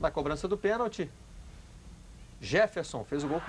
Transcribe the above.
Na cobrança do pênalti, Jefferson fez o gol com